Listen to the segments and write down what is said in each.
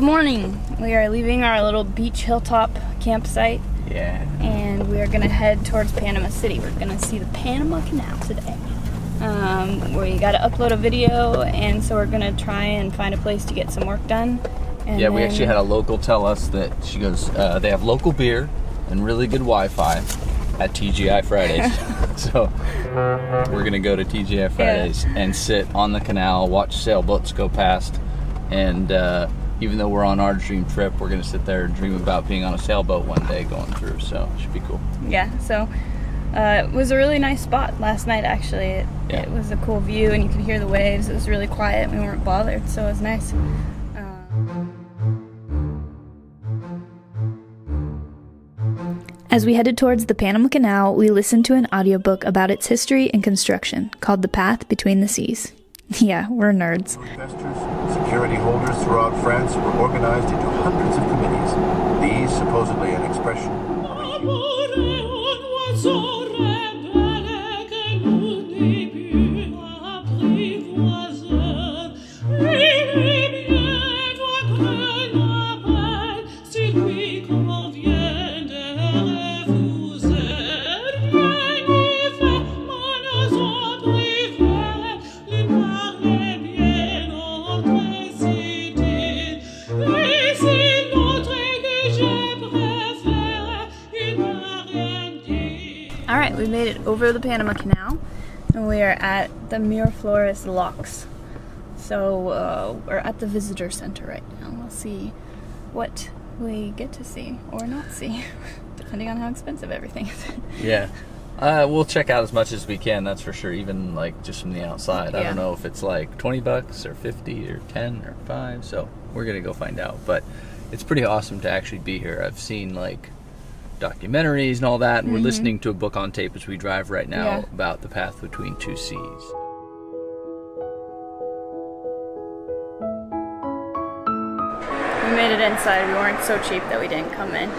Good morning. We are leaving our little beach hilltop campsite Yeah. and we are going to head towards Panama City. We're going to see the Panama Canal today. Um, we got to upload a video, and so we're going to try and find a place to get some work done. And Yeah, we actually had a local tell us that she goes, uh, they have local beer and really good Wi-Fi at TGI Fridays. so we're gonna go to TGI Fridays and sit on the canal, watch sailboats go past, and uh, even though we're on our dream trip, we're gonna sit there and dream about being on a sailboat one day going through. So it should be cool. Yeah, so uh, it was a really nice spot last night. Actually, it, Yeah. it was a cool view, and you could hear the waves. It was really quiet. We weren't bothered, so it was nice. Uh, As we headed towards the Panama Canal, we listened to an audiobook about its history and construction called The Path Between the Seas. Yeah, we're nerds. Investors, security holders throughout France were organized into hundreds of committees. These, supposedly an expression it over the Panama Canal, and we are at the Miraflores Locks. So uh, we're at the visitor center right now. We'll see what we get to see or not see, depending on how expensive everything is. Yeah. Uh, we'll check out as much as we can, that's for sure, even like just from the outside. I don't know if it's like 20 bucks or 50 or 10 or 5, so we're going to go find out. But it's pretty awesome to actually be here. I've seen like documentaries and all that, and we're mm-hmm. listening to a book on tape as we drive right now Yeah. about the path between two seas. We made it inside. We weren't so cheap that we didn't come in.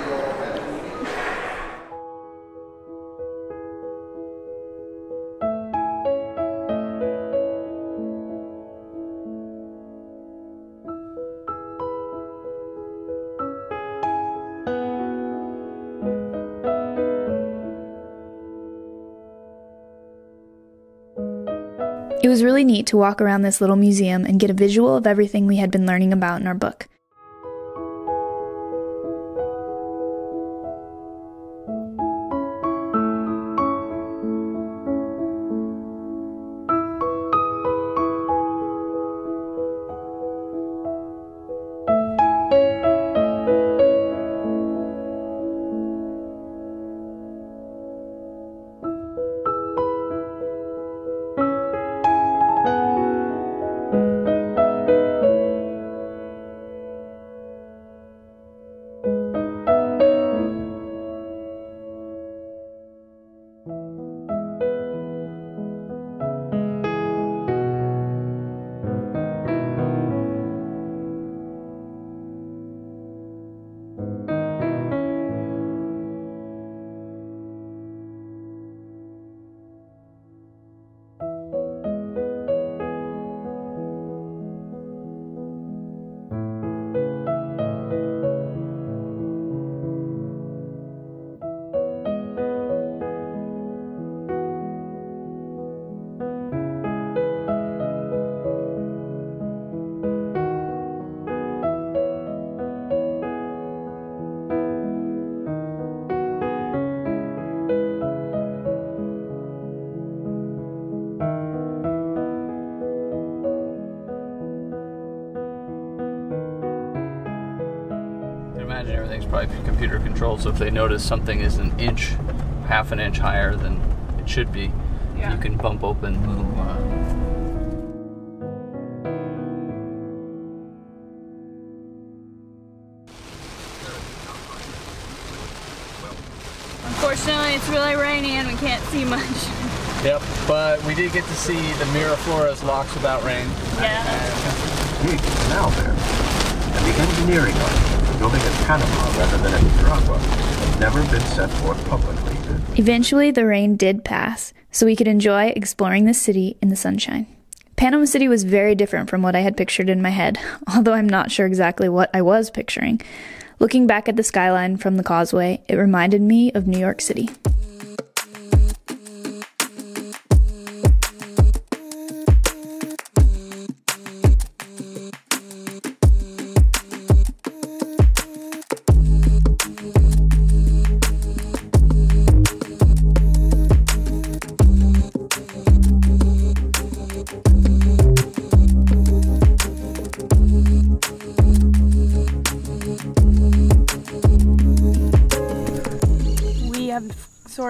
It was really neat to walk around this little museum and get a visual of everything we had been learning about in our book. Imagine everything's probably computer controlled, so if they notice something is an inch, half an inch higher than it should be, Yeah. you can bump open little. Uh, Unfortunately, it's really rainy and we can't see much. Yep, but we did get to see the Miraflores locks without rain. Yeah. big canal there. And the engineering on it, building at Panama rather than at Nicaragua, has never been set forth publicly. Eventually, the rain did pass, so we could enjoy exploring the city in the sunshine. Panama City was very different from what I had pictured in my head, although I'm not sure exactly what I was picturing. Looking back at the skyline from the causeway, it reminded me of New York City.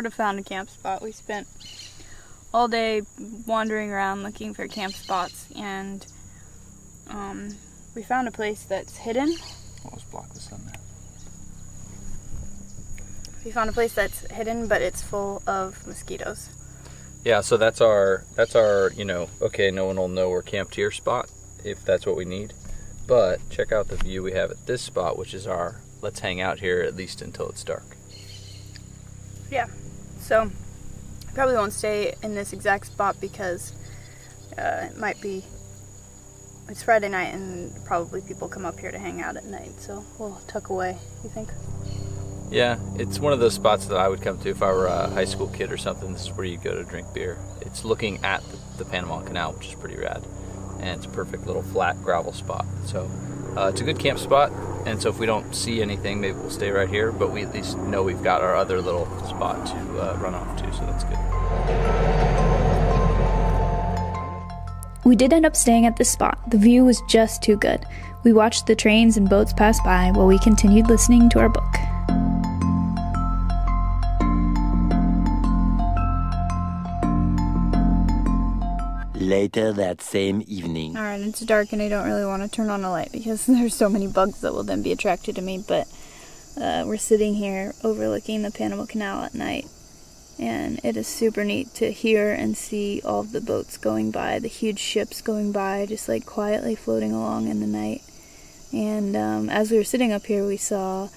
Sort of found a camp spot. We spent all day wandering around looking for camp spots, and um, we found a place that's hidden. let's block the sun there. We found a place that's hidden, but it's full of mosquitoes. Yeah, so that's our that's our you know okay, no one will know we're camped here spot if that's what we need. But check out the view we have at this spot, which is our let's hang out here at least until it's dark. Yeah. So I probably won't stay in this exact spot because uh, it might be it's Friday night and probably people come up here to hang out at night. So we'll tuck away. You think? Yeah, it's one of those spots that I would come to if I were a high school kid or something. This is where you go to drink beer. It's looking at the, the Panama Canal, which is pretty rad, and it's a perfect little flat gravel spot. So uh, it's a good camp spot. And so if we don't see anything, maybe we'll stay right here. But we at least know we've got our other little spot to uh, run off to, so that's good. We did end up staying at this spot. The view was just too good. We watched the trains and boats pass by while we continued listening to our book. Later that same evening. All right, it's dark and I don't really want to turn on a light because there's so many bugs that will then be attracted to me. But uh, we're sitting here overlooking the Panama Canal at night, and it is super neat to hear and see all the boats going by, the huge ships going by, just like quietly floating along in the night. And um, as we were sitting up here, we saw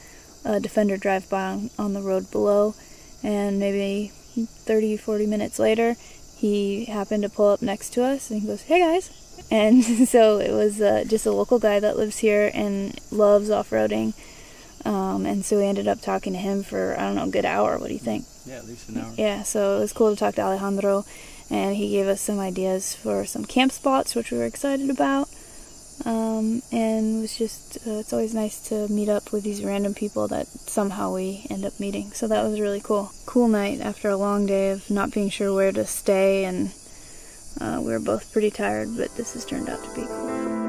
a defender drive by on, on the road below, and maybe 30 40 minutes later he happened to pull up next to us and he goes, Hey guys. And so it was uh, just a local guy that lives here and loves off roading. Um, and so we ended up talking to him for, I don't know, a good hour. What do you think? Yeah, at least an hour. Yeah, so it was cool to talk to Alejandro. And he gave us some ideas for some camp spots, which we were excited about. Um, and it was just, uh, it's always nice to meet up with these random people that somehow we end up meeting. So that was really cool. Cool night after a long day of not being sure where to stay, and uh, we were both pretty tired, but this has turned out to be cool.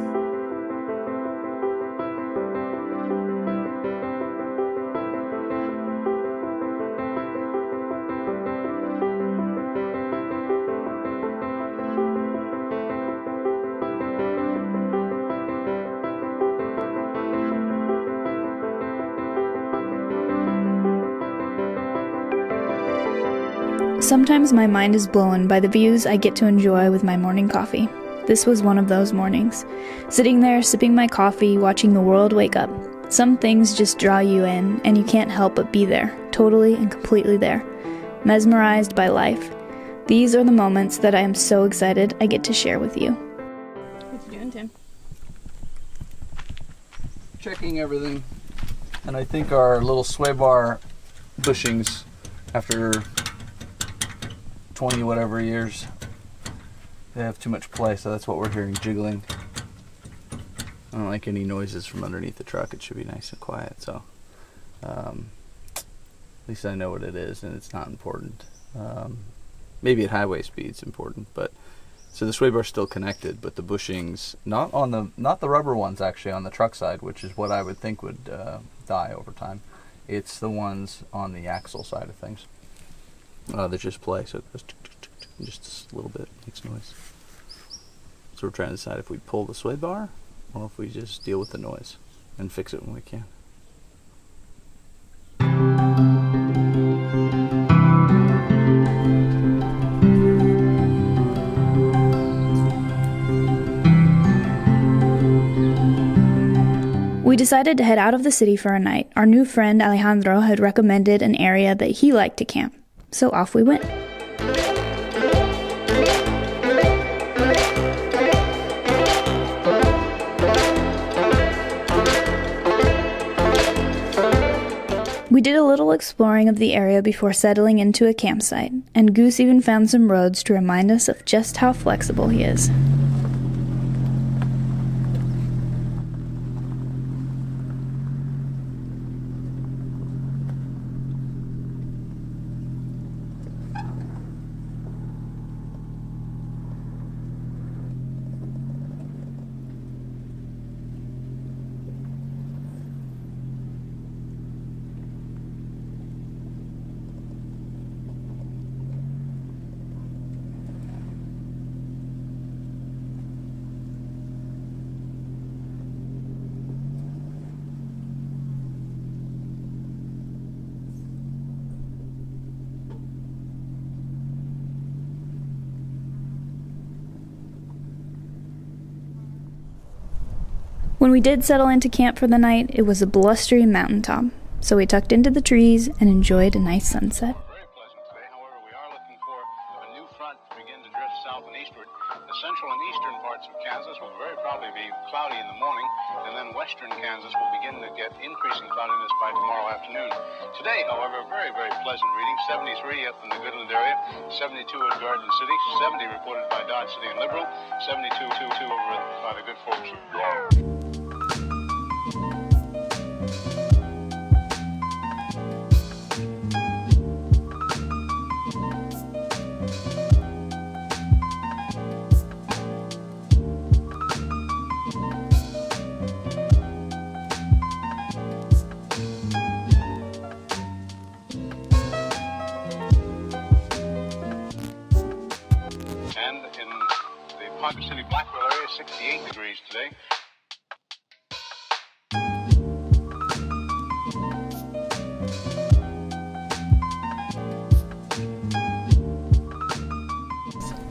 Sometimes my mind is blown by the views I get to enjoy with my morning coffee. This was one of those mornings. Sitting there, sipping my coffee, watching the world wake up. Some things just draw you in, and you can't help but be there, totally and completely there. Mesmerized by life. These are the moments that I am so excited I get to share with you. What you doing, Tim? Checking everything. And I think our little sway bar bushings, after 20 whatever years. They have too much play, so that's what we're hearing jiggling. I don't like any noises from underneath the truck. It should be nice and quiet, so um, at least I know what it is, and it's not important. Um, maybe at highway speeds important, but so the sway bar's still connected, but the bushings not on the not the rubber ones actually on the truck side, which is what I would think would uh, die over time. It's the ones on the axle side of things uh, that just play. So it goes just a little bit, makes noise. So we're trying to decide if we pull the sway bar or if we just deal with the noise and fix it when we can. We decided to head out of the city for a night. Our new friend Alejandro had recommended an area that he liked to camp. So off we went. We did a little exploring of the area before settling into a campsite, and Goose even found some roads to remind us of just how flexible he is. When we did settle into camp for the night, it was a blustery mountaintop, so we tucked into the trees and enjoyed a nice sunset. Very pleasant today. However, we are looking for a new front to begin to drift south and eastward. The central and eastern parts of Kansas will very probably be cloudy in the morning, and then western Kansas will begin to get increasing cloudiness by tomorrow afternoon. Today, however, very, very pleasant reading. 73 up in the Goodland area, 72 at Garden City, 70 reported by Dodge City and Liberal, 72 two, two over by the good folks of And the City Blackwell area, 68 degrees today.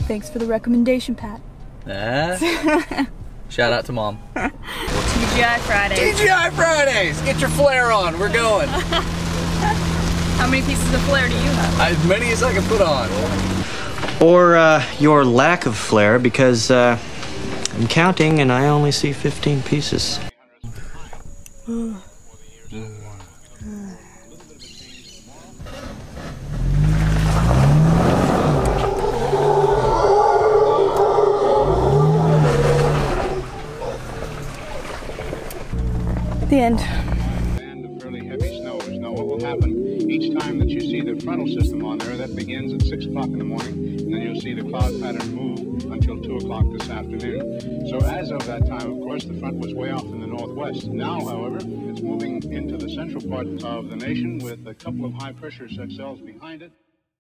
Thanks for the recommendation, Pat. Ah. Shout out to mom. TGI Fridays. TGI Fridays! Get your flare on. We're going. How many pieces of flair do you have? As many as I can put on. Or uh, your lack of flair, because uh, I'm counting and I only see 15 pieces. The end. and of fairly heavy snows. Now, what will happen each time that you see the frontal system on there, that begins at 6 o'clock in the morning, and then you'll the cloud pattern move until 2 o'clock this afternoon. So, as of that time, of course, the front was way off in the northwest. Now, however, it's moving into the central part of the nation with a couple of high pressure cells behind it.